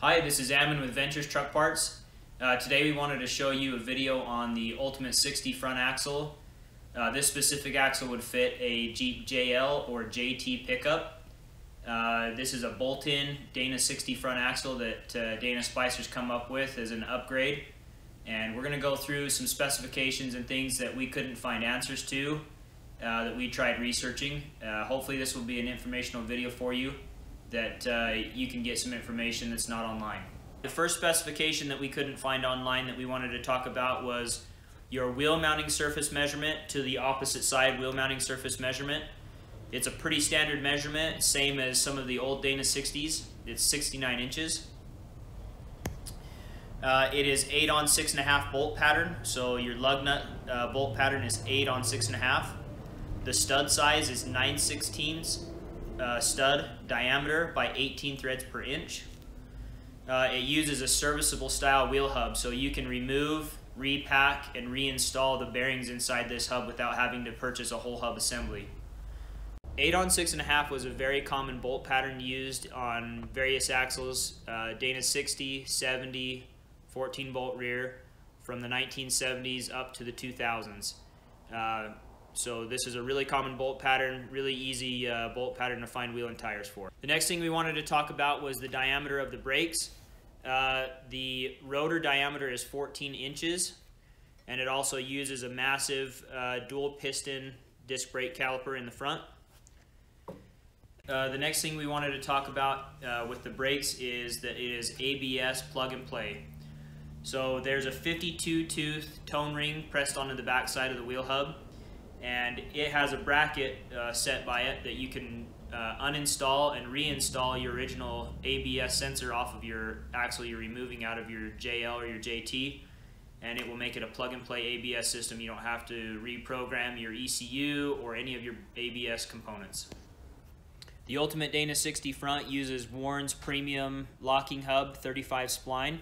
Hi, this is Ammon with Ventures Truck Parts. Uh, today we wanted to show you a video on the Ultimate 60 front axle. Uh, this specific axle would fit a Jeep JL or JT pickup. Uh, this is a bolt-in Dana 60 front axle that uh, Dana Spicers come up with as an upgrade. And we're going to go through some specifications and things that we couldn't find answers to uh, that we tried researching. Uh, hopefully this will be an informational video for you that uh, you can get some information that's not online. The first specification that we couldn't find online that we wanted to talk about was your wheel mounting surface measurement to the opposite side wheel mounting surface measurement. It's a pretty standard measurement, same as some of the old Dana 60s. It's 69 inches. Uh, it is 8 on 6.5 bolt pattern, so your lug nut uh, bolt pattern is 8 on 6.5. The stud size is 9 16ths uh, stud diameter by 18 threads per inch. Uh, it uses a serviceable style wheel hub, so you can remove, repack, and reinstall the bearings inside this hub without having to purchase a whole hub assembly. 8 on 6.5 was a very common bolt pattern used on various axles, uh, Dana 60, 70, 14 bolt rear from the 1970s up to the 2000s. Uh, so this is a really common bolt pattern, really easy uh, bolt pattern to find wheel and tires for. The next thing we wanted to talk about was the diameter of the brakes. Uh, the rotor diameter is 14 inches and it also uses a massive uh, dual piston disc brake caliper in the front. Uh, the next thing we wanted to talk about uh, with the brakes is that it is ABS plug and play. So there's a 52 tooth tone ring pressed onto the back side of the wheel hub and it has a bracket uh, set by it that you can uh, uninstall and reinstall your original ABS sensor off of your axle you're removing out of your JL or your JT and it will make it a plug and play ABS system. You don't have to reprogram your ECU or any of your ABS components. The Ultimate Dana 60 front uses Warn's premium locking hub 35 spline.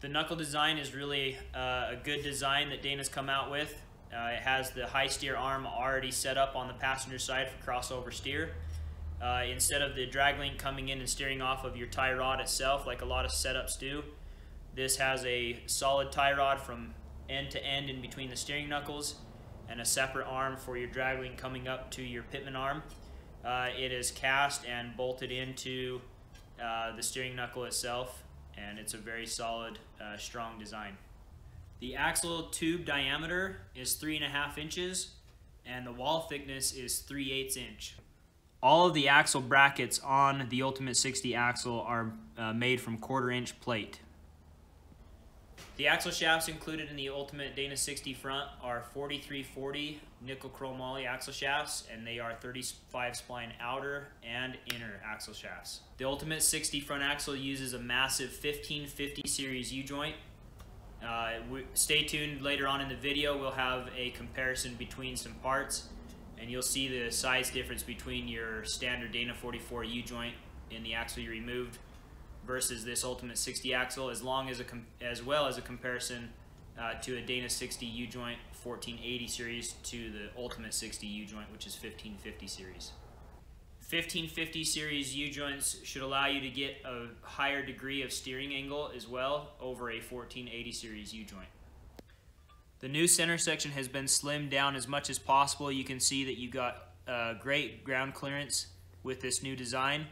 The knuckle design is really uh, a good design that Dana's come out with. Uh, it has the high steer arm already set up on the passenger side for crossover steer. Uh, instead of the drag link coming in and steering off of your tie rod itself like a lot of setups do, this has a solid tie rod from end to end in between the steering knuckles and a separate arm for your drag link coming up to your pitman arm. Uh, it is cast and bolted into uh, the steering knuckle itself and it's a very solid, uh, strong design. The axle tube diameter is three and a half inches and the wall thickness is 3 eighths inch. All of the axle brackets on the Ultimate 60 axle are uh, made from quarter inch plate. The axle shafts included in the Ultimate Dana 60 front are 4340 nickel chrome moly axle shafts and they are 35 spline outer and inner axle shafts. The Ultimate 60 front axle uses a massive 1550 series U-joint uh, we, stay tuned later on in the video. We'll have a comparison between some parts and you'll see the size difference between your standard Dana 44 U-joint in the axle you removed versus this Ultimate 60 axle as long as a as well as a comparison uh, to a Dana 60 U-joint 1480 series to the Ultimate 60 U-joint which is 1550 series. 1550 series U-joints should allow you to get a higher degree of steering angle as well over a 1480 series U-joint. The new center section has been slimmed down as much as possible. You can see that you got uh, great ground clearance with this new design.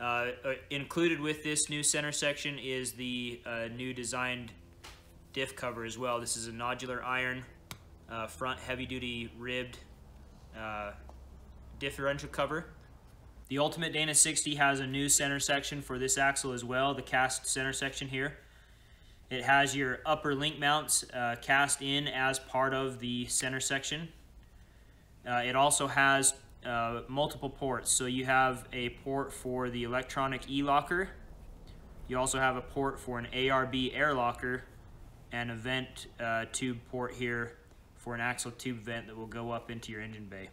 Uh, uh, included with this new center section is the uh, new designed diff cover as well. This is a nodular iron uh, front heavy duty ribbed uh, differential cover. The Ultimate Dana 60 has a new center section for this axle as well, the cast center section here. It has your upper link mounts uh, cast in as part of the center section. Uh, it also has uh, multiple ports. So you have a port for the electronic e-locker. You also have a port for an ARB air locker and a vent uh, tube port here for an axle tube vent that will go up into your engine bay.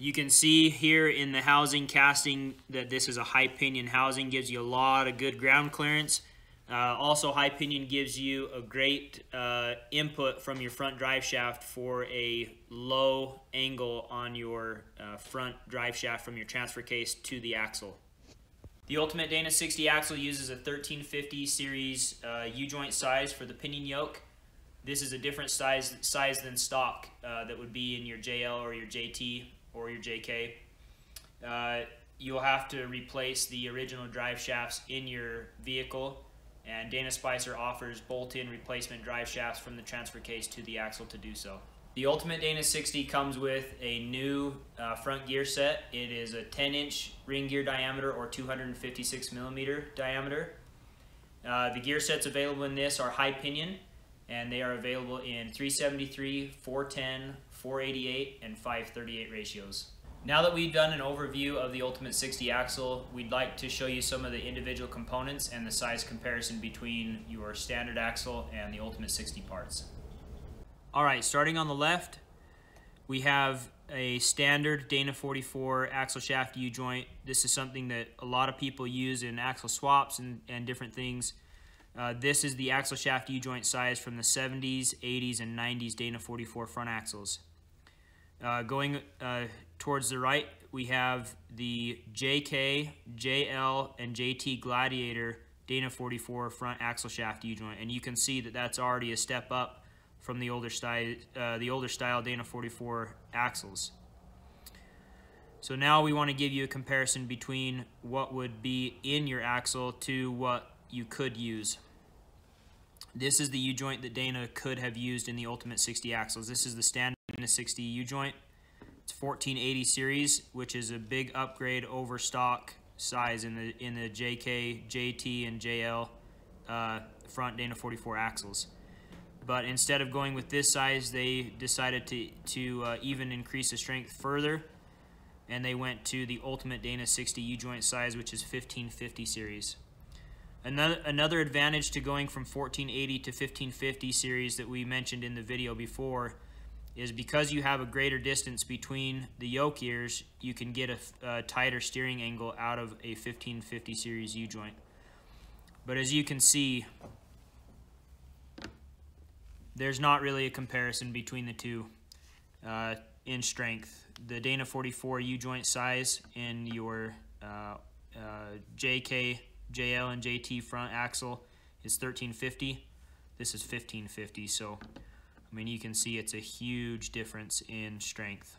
You can see here in the housing casting that this is a high pinion housing, gives you a lot of good ground clearance. Uh, also, high pinion gives you a great uh, input from your front drive shaft for a low angle on your uh, front drive shaft from your transfer case to the axle. The Ultimate Dana 60 axle uses a 1350 series uh, U-joint size for the pinion yoke. This is a different size size than stock uh, that would be in your JL or your JT or your JK. Uh, you'll have to replace the original drive shafts in your vehicle and Dana Spicer offers bolt-in replacement drive shafts from the transfer case to the axle to do so. The Ultimate Dana 60 comes with a new uh, front gear set. It is a 10 inch ring gear diameter or 256 millimeter diameter. Uh, the gear sets available in this are high pinion and they are available in 373, 410, 488, and 538 ratios. Now that we've done an overview of the Ultimate 60 axle, we'd like to show you some of the individual components and the size comparison between your standard axle and the Ultimate 60 parts. All right, starting on the left, we have a standard Dana 44 axle shaft U-joint. This is something that a lot of people use in axle swaps and, and different things. Uh, this is the axle shaft U-joint size from the 70s, 80s, and 90s Dana 44 front axles. Uh, going uh, towards the right, we have the JK, JL, and JT Gladiator Dana 44 front axle shaft U-joint, and you can see that that's already a step up from the older uh, the older style Dana 44 axles. So now we want to give you a comparison between what would be in your axle to what you could use. This is the U-joint that Dana could have used in the Ultimate 60 axles. This is the standard Dana 60 U-joint. It's 1480 series, which is a big upgrade over stock size in the in the JK, JT, and JL uh, front Dana 44 axles. But instead of going with this size, they decided to, to uh, even increase the strength further. And they went to the Ultimate Dana 60 U-joint size, which is 1550 series. Another, another advantage to going from 1480 to 1550 series that we mentioned in the video before is because you have a greater distance between the yoke ears, you can get a, a tighter steering angle out of a 1550 series U-joint. But as you can see, there's not really a comparison between the two uh, in strength. The Dana 44 U-joint size in your uh, uh, JK, JL, and JT front axle is 1350. This is 1550, so I mean you can see it's a huge difference in strength.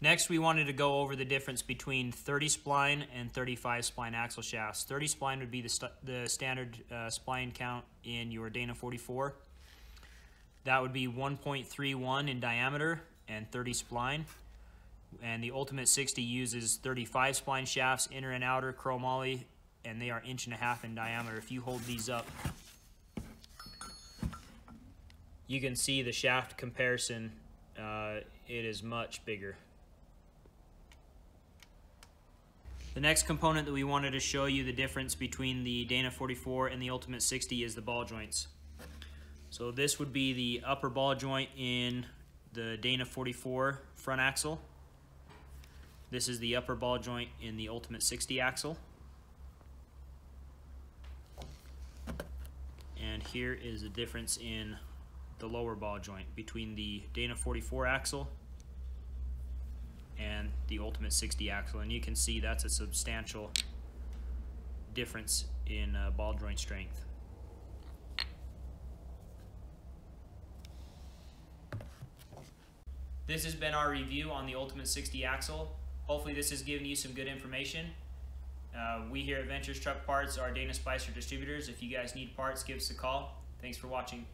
Next, we wanted to go over the difference between 30 spline and 35 spline axle shafts. 30 spline would be the, st the standard uh, spline count in your Dana 44. That would be 1.31 in diameter and 30 spline. And the Ultimate 60 uses 35 spline shafts, inner and outer chromoly, and they are inch and a half in diameter. If you hold these up, you can see the shaft comparison. Uh, it is much bigger. The next component that we wanted to show you the difference between the Dana 44 and the Ultimate 60 is the ball joints. So this would be the upper ball joint in the Dana 44 front axle. This is the upper ball joint in the Ultimate 60 axle. And here is the difference in the lower ball joint between the Dana 44 axle and the Ultimate 60 axle and you can see that's a substantial difference in uh, ball joint strength. This has been our review on the Ultimate 60 axle. Hopefully this has given you some good information. Uh, we here at Ventures Truck Parts are Dana Spicer distributors. If you guys need parts, give us a call. Thanks for watching.